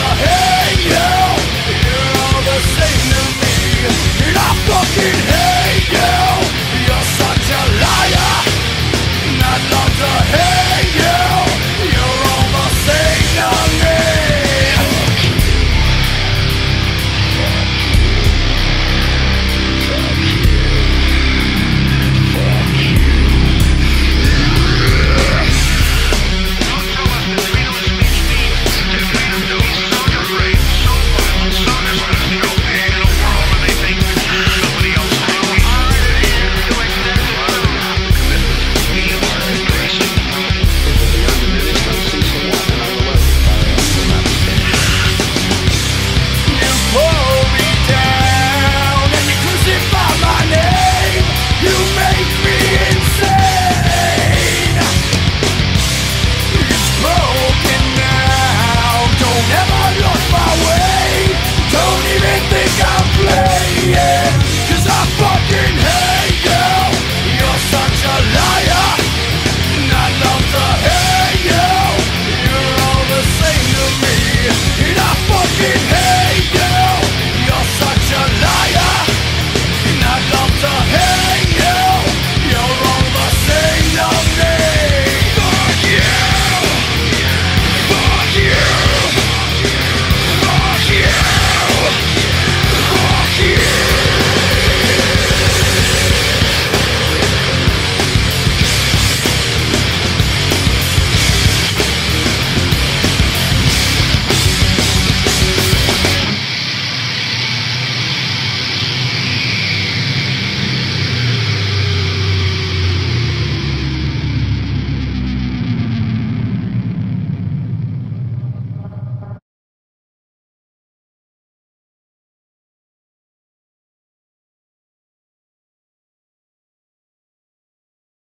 Yeah. hell